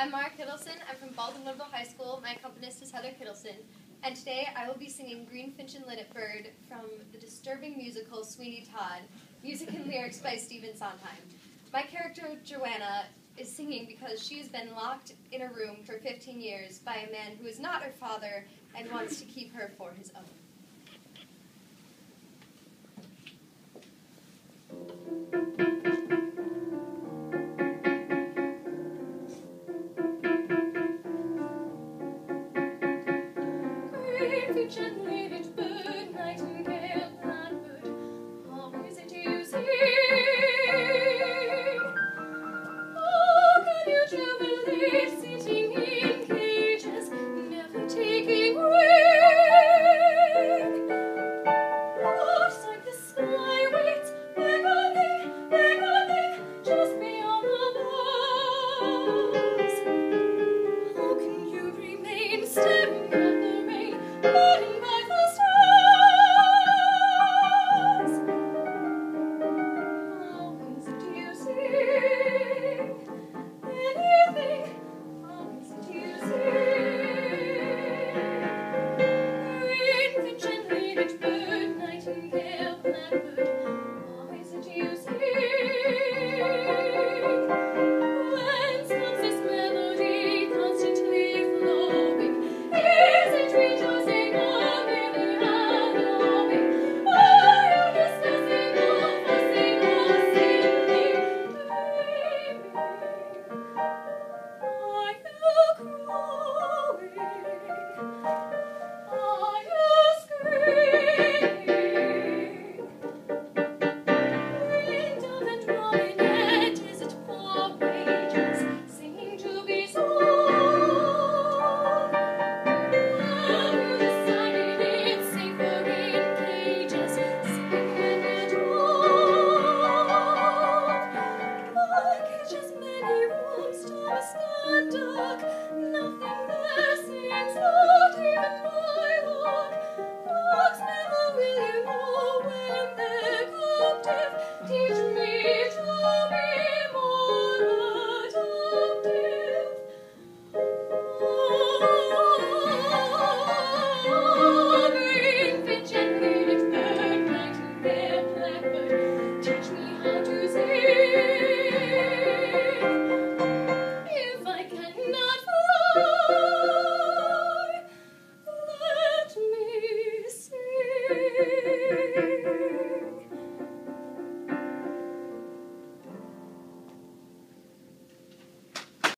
I'm Marah Kittelson. I'm from Baldwin Woodville High School. My accompanist is Heather Kittelson. And today I will be singing Greenfinch and Linnet Bird from the disturbing musical Sweeney Todd, music and lyrics by Stephen Sondheim. My character, Joanna, is singing because she has been locked in a room for 15 years by a man who is not her father and wants to keep her for his own. wave you gently